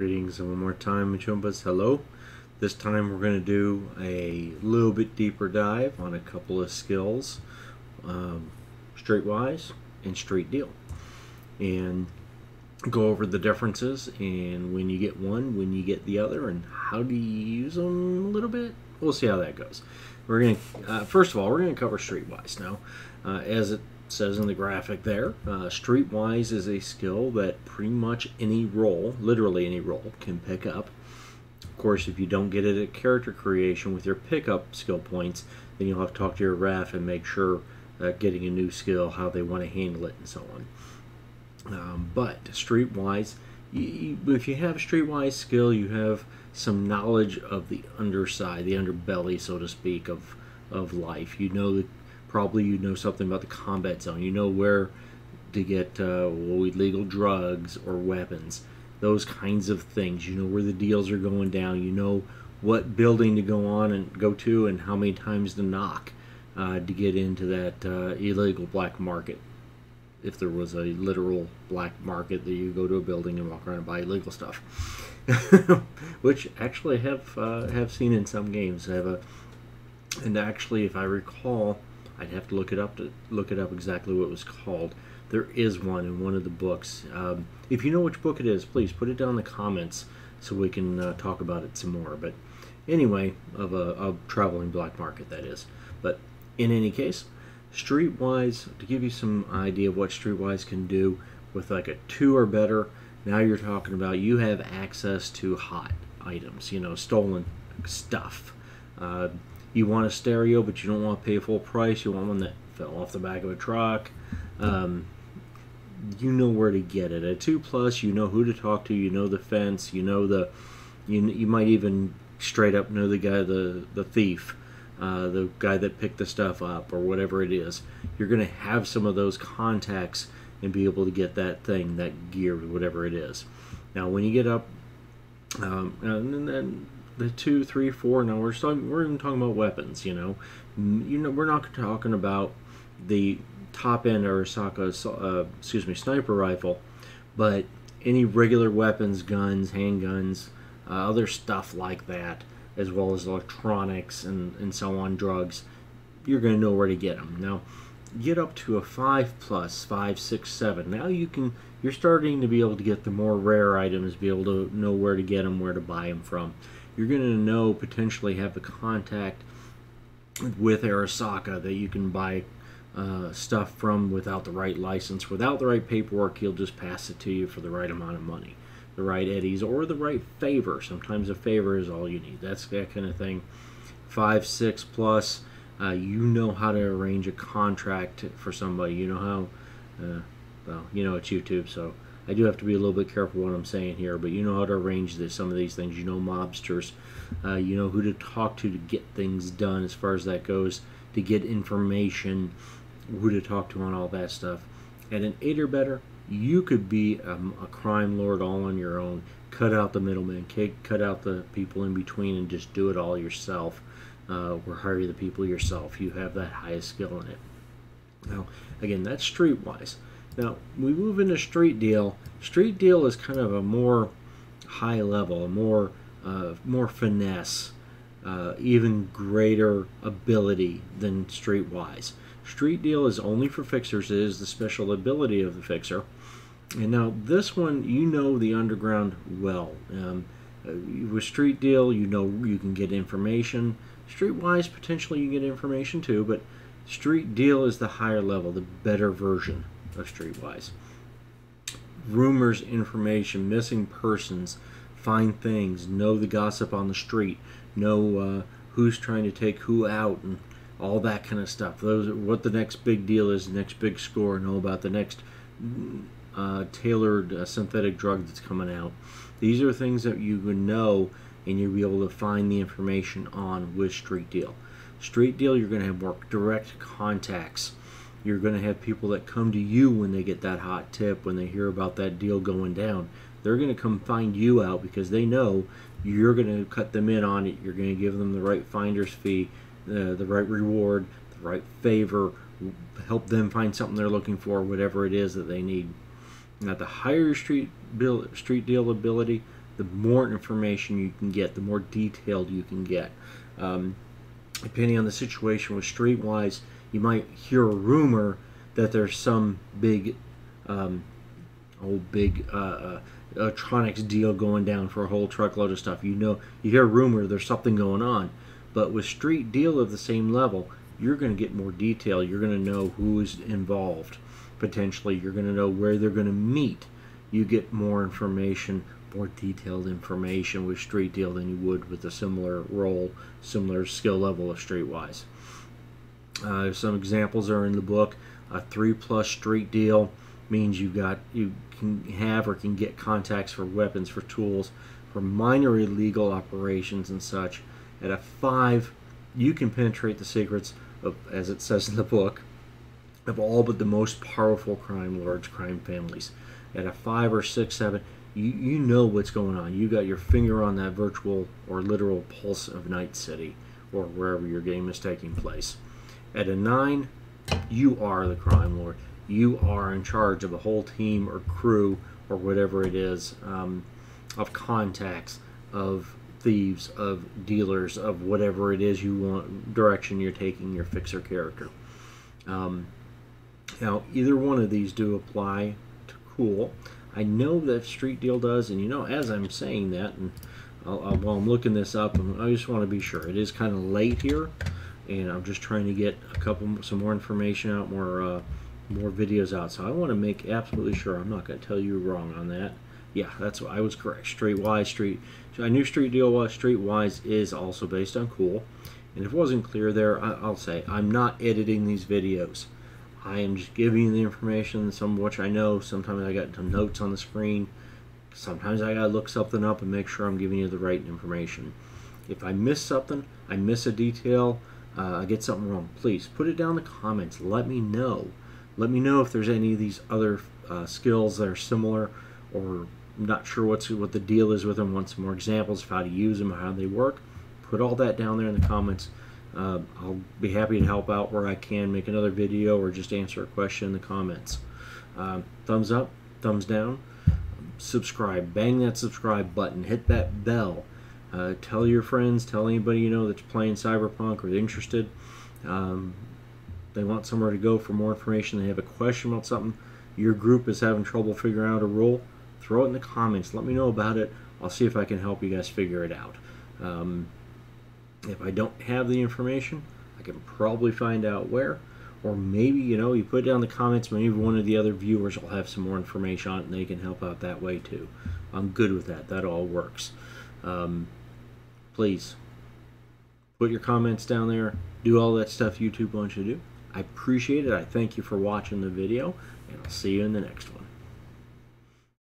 Greetings and one more time, Machumbas. Hello. This time we're going to do a little bit deeper dive on a couple of skills, um, Streetwise and Street Deal. And go over the differences and when you get one, when you get the other, and how do you use them a little bit. We'll see how that goes. We're going to, uh, first of all, we're going to cover Streetwise now. Uh, as it says in the graphic there, uh, Streetwise is a skill that pretty much any role, literally any role, can pick up. Of course, if you don't get it at character creation with your pickup skill points, then you'll have to talk to your ref and make sure that getting a new skill, how they want to handle it, and so on. Um, but Streetwise, you, if you have Streetwise skill, you have some knowledge of the underside, the underbelly, so to speak, of of life. You know the probably you know something about the combat zone. You know where to get uh, illegal drugs or weapons, those kinds of things. You know where the deals are going down. You know what building to go on and go to, and how many times to knock uh, to get into that uh, illegal black market. If there was a literal black market that you go to a building and walk around and buy illegal stuff, which actually have uh, have seen in some games. I have a, and actually, if I recall, I'd have to look it up to look it up exactly what it was called. There is one in one of the books. Um, if you know which book it is, please put it down in the comments so we can uh, talk about it some more. But anyway, of a, a traveling black market that is. But in any case, Streetwise to give you some idea of what Streetwise can do with like a two or better. Now you're talking about you have access to hot items, you know, stolen stuff. Uh, you want a stereo, but you don't want to pay full price. You want one that fell off the back of a truck. Um, you know where to get it. At two plus, you know who to talk to. You know the fence. You know the. You you might even straight up know the guy, the the thief, uh, the guy that picked the stuff up, or whatever it is. You're gonna have some of those contacts and be able to get that thing, that gear, whatever it is. Now, when you get up, um, and then the two, three, four. Now we're talking, we're even talking about weapons. You know, you know, we're not talking about the top end Arasaka, uh, excuse me, sniper rifle, but any regular weapons, guns, handguns, uh, other stuff like that, as well as electronics and and so on, drugs. You're going to know where to get them. Now, get up to a five plus, five, six, seven. Now you can. You're starting to be able to get the more rare items, be able to know where to get them, where to buy them from you're going to know potentially have the contact with Arasaka that you can buy uh, stuff from without the right license, without the right paperwork. He'll just pass it to you for the right amount of money, the right eddies, or the right favor. Sometimes a favor is all you need. That's that kind of thing. Five, six plus. Uh, you know how to arrange a contract for somebody. You know how. Uh, well, you know it's YouTube, so I do have to be a little bit careful what I'm saying here, but you know how to arrange this, some of these things. You know mobsters. Uh, you know who to talk to to get things done as far as that goes, to get information, who to talk to on all that stuff. At an 8 or better, you could be a, crime lord all on your own. Cut out the middlemen, cut out the people in between, and just do it all yourself. Uh, or hire the people yourself. You have that highest skill in it. Now, again, that's streetwise. Now, we move into Street Deal. Street Deal is kind of a more high level, a more uh, more finesse, uh, even greater ability than Streetwise. Street Deal is only for fixers. It is the special ability of the fixer. And now this one, you know the underground well. Um, uh, with Street Deal, you know you can get information. Streetwise, potentially you get information too, but Street Deal is the higher level, the better version of Streetwise. Rumors, information, missing persons, find things, know the gossip on the street, know uh, who's trying to take who out, and all that kind of stuff. Those what the next big deal is, the next big score, know about the next uh, tailored uh, synthetic drug that's coming out. These are things that you would know and you'll be able to find the information on with Street Deal. Street Deal, you're going to have more direct contacts you're going to have people that come to you when they get that hot tip, when they hear about that deal going down. They're going to come find you out because they know you're going to cut them in on it. You're going to give them the right finder's fee, uh, the right reward, the right favor, help them find something they're looking for, whatever it is that they need. Now, the higher street bill, street deal ability, the more information you can get, the more detailed you can get. Um, depending on the situation with Streetwise, you might hear a rumor that there's some big, um, old big uh, uh, electronics deal going down for a whole truckload of stuff. You know, you hear a rumor there's something going on, but with Street Deal of the same level, you're going to get more detail. You're going to know who is involved. Potentially, you're going to know where they're going to meet. You get more information, more detailed information with Street Deal than you would with a similar role, similar skill level of Streetwise. Uh, some examples are in the book. A three plus Street Deal means you got you can have or can get contacts for weapons, for tools, for minor illegal operations and such. At a five, you can penetrate the secrets of, as it says in the book, of all but the most powerful crime lords, crime families. At a five or six, seven, you, you know what's going on. You got your finger on that virtual or literal pulse of Night City or wherever your game is taking place. At a nine, you are the crime lord. You are in charge of a whole team or crew or whatever it is um, of contacts, of thieves, of dealers, of whatever it is you want direction you're taking your fixer character. Um, now, either one of these do apply to Cool. I know that Street Deal does, and you know, as I'm saying that, and I'll, I'll, while I'm looking this up, I just want to be sure. It is kind of late here, and I'm just trying to get a couple, some more information out, more, uh, more videos out. So I want to make absolutely sure. I'm not going to tell you wrong on that. Yeah, that's what I was correct. Streetwise, Street. So I knew Street Deal was Streetwise is also based on Cool. And if it wasn't clear there, I'll say I'm not editing these videos. I am just giving you the information, some of which I know. Sometimes I got some notes on the screen. Sometimes I gotta look something up and make sure I'm giving you the right information. If I miss something, I miss a detail, uh, I get something wrong, please put it down in the comments. Let me know. Let me know if there's any of these other uh, skills that are similar or not sure what's what the deal is with them. Want some more examples of how to use them, how they work. Put all that down there in the comments. Uh, I'll be happy to help out where I can, make another video or just answer a question in the comments. Uh, thumbs up, thumbs down, subscribe, bang that subscribe button, hit that bell. Uh, tell your friends, tell anybody you know that's playing Cyberpunk or interested. Um, they want somewhere to go for more information, they have a question about something, your group is having trouble figuring out a rule, throw it in the comments. Let me know about it. I'll see if I can help you guys figure it out. Um, if I don't have the information, I can probably find out where. Or maybe, you know, you put it down in the comments, maybe one of the other viewers will have some more information on it and they can help out that way too. I'm good with that. That all works. Um, please, put your comments down there. Do all that stuff YouTube wants you to do. I appreciate it. I thank you for watching the video, and I'll see you in the next one.